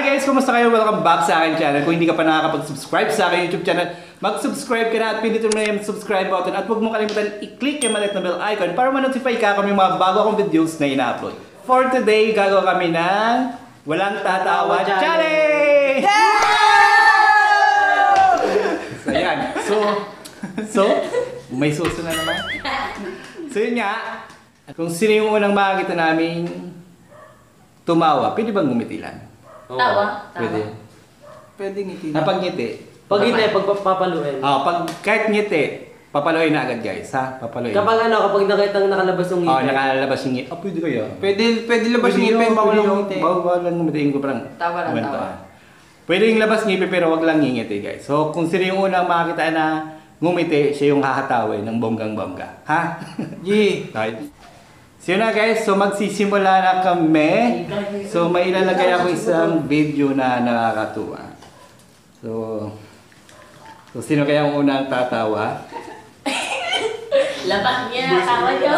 Hi guys! Kumusta kayo? Welcome back sa akin channel. Kung hindi ka pa nakakapag-subscribe sa akin YouTube channel, mag-subscribe ka na at pindutin mo na yung subscribe button at huwag mo kalimutan i-click yung maliit na bell icon para ma-notify ka may mga bago akong videos na ina-upload. For today, gagawa kami ng Walang Tatawa Challenge! So yan. So, so, may suso na naman. So yun nga, kung sino yung unang makakita namin tumawa, pwede bang ngumiti lang? Tawa. Pwede. Pwede ngiti. Napag-ngiti. Pag hindi, pagpapaluin. Ah, pag kahit ngiti, papaluin na agad guys, ha? Papaluin. Kapag ano, kapag nakita ang nakalabas yung Oh, ngipin. nakalabas yung ngiti. Oh, pwede kayo. Pwede, pwede labas yung ngipin, bawal ang ngiti. Bawal lang ngumitiin ko parang. Tawa lang, tawa. ah. Pwede yung labas ngipin pero wag lang ngingiti guys. So, kung sino yung unang makakita na ngumiti, siya yung hahatawin ng bonggang-bongga. Ha? Yee. Right. So yun na guys, so magsisimula na kami. So may ilalagay ako isang video na nakakatuwa. So, so sino kaya ang unang tatawa? Labas niya, tawa niyo.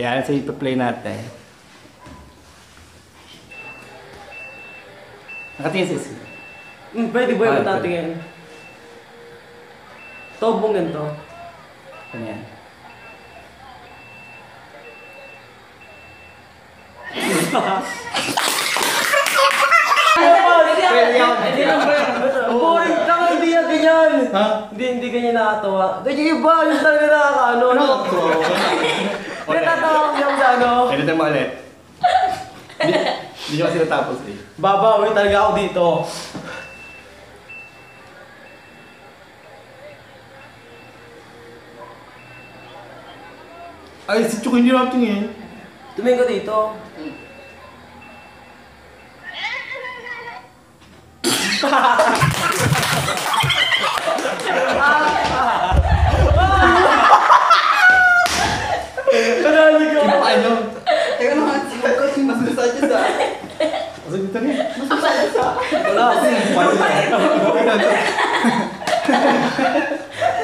Yan, so ipa-play natin. Nakatingin si Isi. Hmm, pwede ba Ah, yung tatingin? Tobong ganito. Ano yan? Hindi lang ba yan? Boy, tama hindi yan ganyan. Ha? Hindi, hindi ganyan nakatawa. Ganyan iba, yung talaga nakakaano. Ano? Hindi tatawa ko yung sa ano. Pwede mo ulit. Hindi, hindi nyo kasi natapos eh. Babawi talaga ako dito. Ay, si Chuko hindi natingin. Tumingin ko dito. Panalo ko. Ano? Teka naman, huwag kasi masasadya sa... Masag dito rin. Wala kasi.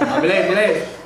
Ah, bilis, bilis. Huwag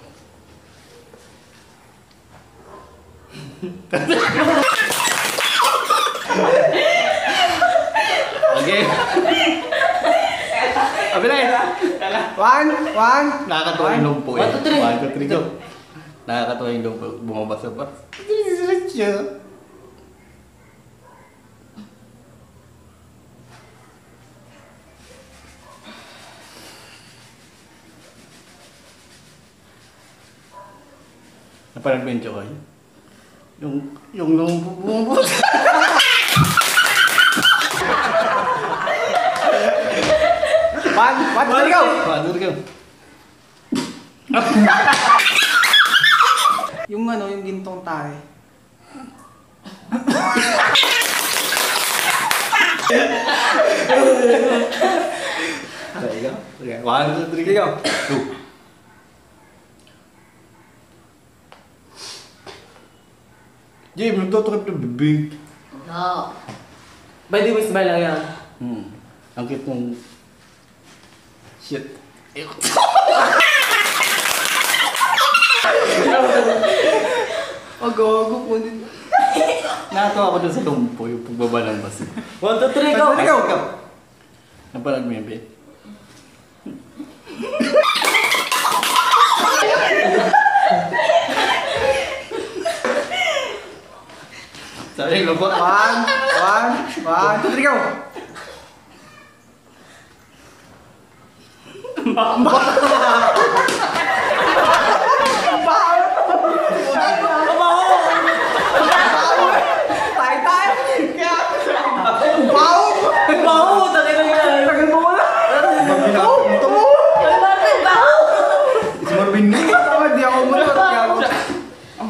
Okay. Ah, bilis! one, one, Nakakatuwa yung lumpo eh. One, two, three. One, two, three, go. Nakakatuwa yung lumpo. Bumabas sa bas. Napanood mo yung Joy? Yung, yung one, two, three, go! One, two, three, go. Yung ano, yung gintong tae. Okay. One, two, three, go. Go. Jay, nagtatrip na bibig. No. Pwede mo smile lang yan. Hmm. Ang cute ng... Shit. Oh, gago po din. Nakatawa ako dun sa lumpo, yung pagbaba ng bus. One, two, three, Go, go, go! Napanood mo yun, babe? Yung lumpo. One, one, one, two, three, go! Tayo, tayo! Bawo! Baho! Tagal na yan! Tagal mo wala! Ay, bakit ba?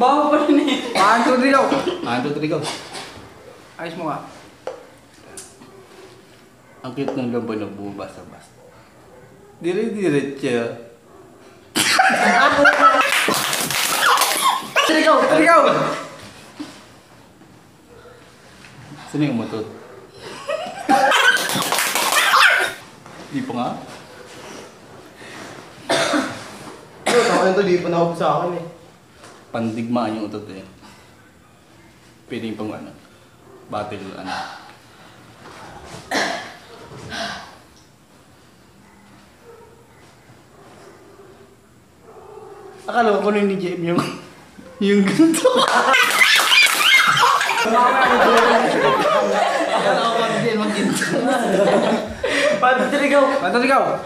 pa rin eh. One, two, three, go. One, two, three, go. Ayos mo nga. Ang cute ng lombo na bumabasa-basa. Dire-diretso. Three, go. Sino yung umutot? Di pa nga? Ako yun to, di pa nakapag sa akin eh. Pandigmaan yung utot eh. Pwede yung pang ano. Battle ano. Akala ko yung ni JM yung yung ganito. Akala ko kung JM yung ganito. One, two, three, go! One, two, three, go.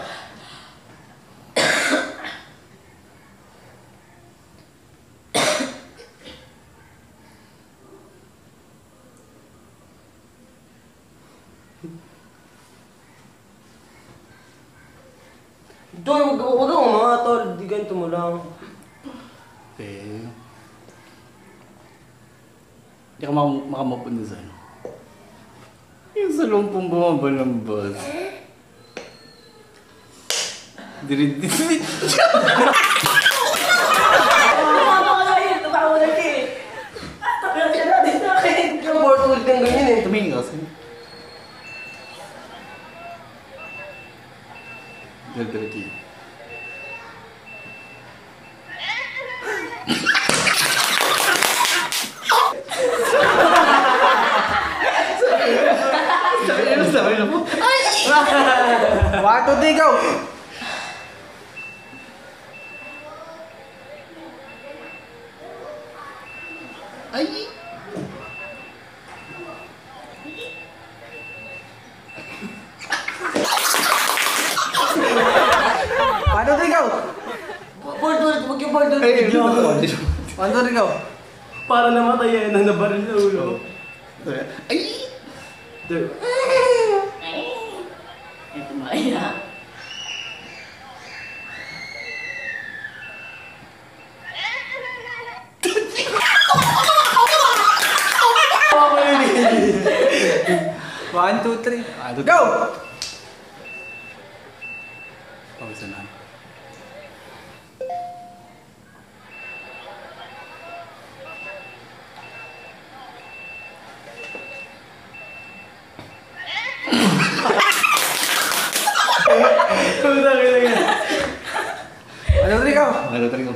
Doy, wag wag ako mga tol, di ganito mo lang. Okay. Hindi ka mak- makamapun sa ano. Yung sa lumpong bumaba ng bus. Dirit-dirit. Tumama ka na yun. Tumama ka na eh. Tagal siya natin sa akin. Yung board ulit ng ganyan eh. Tumingin ka kasi. Dirit-dirit yun. Sabi na sabi na po. One, two, three, go. Ay! One, two, three, go. Board ulit, wag yung board Ay, hindi ako. One, two, three, go. Para namatay yan, na nabaril sa ulo. Ay! Doy. Ito ba yan? One, two, three. Ah, ito- Go! Pawisan na. Putang ina yan. One, two, three, go.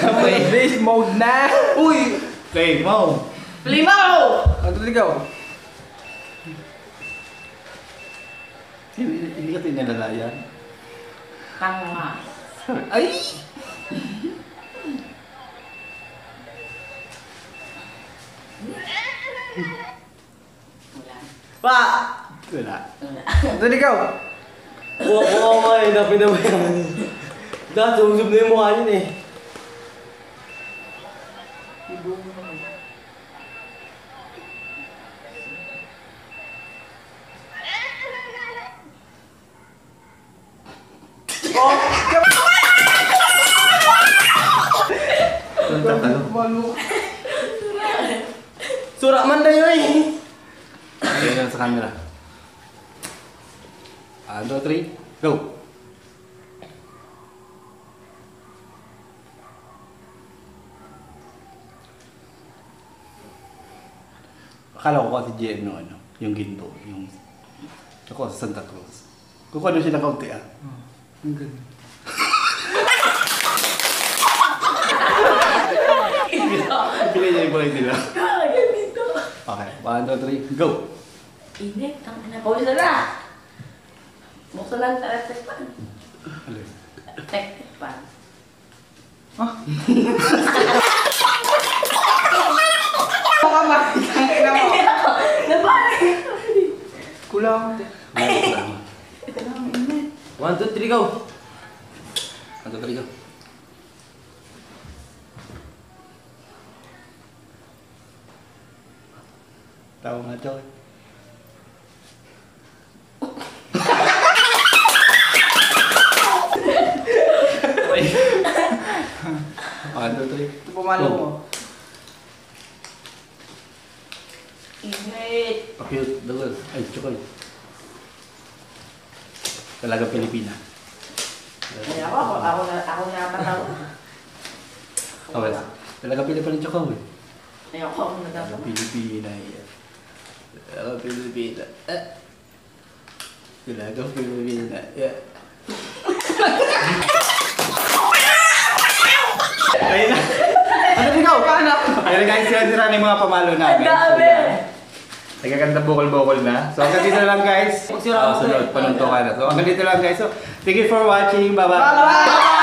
Ano tayo? Base mode na. Uy! Play mo! Limaw! One, two, three, go. Hindi, ka tinalalayan. Tanga. Ay! Wala. Pa! Wala. Three, go. Kuha ko ako nga eh, napin naman yan. Dahil sumusob na yung mukha niyan eh. Ang tatalo. Malu. Sura man na yun. Ayun na sa camera. One, two, three, go! Akala ko kasi GM no ano, yung ginto, yung ako sa Santa Cruz. Kung ano siya ah. Ang ganda. Pili niya yung kulay nila. Kaya dito. Okay, one, two, three, go! Init. Tanga na. Pawis na. Buksan lang sa electric fan. Ano yun? Electric fan. Ako ka ba? Ang ina mo. Nabalik! Kulang. Wala ko lang. Ito lang ang init. One, two, three, go. One, Ano talaga? Tawa nga, Choy. Ano to? Ito pumalo mo. Init. Cute, dagol. Ay, chokoy. Talaga Pilipina. Ay, ako, ako, ako na, ako na patawa. Okay. Talaga Pilipina yung chokoy. Ay, ako, ako natawa. Talaga Pilipina yan. Talaga Pilipina. Eh. Talaga Pilipina. Yeah. Ayun na. Ano ikaw? Paano? Ayun na guys, sila sila na yung mga pamalo namin. Ang dami! Nagkakanta bukol-bukol na. So hanggang dito lang guys. Magsira ako Ah, sunod, panuntukan na. So hanggang dito lang guys. So thank you for watching. Bye-bye. Bye-bye!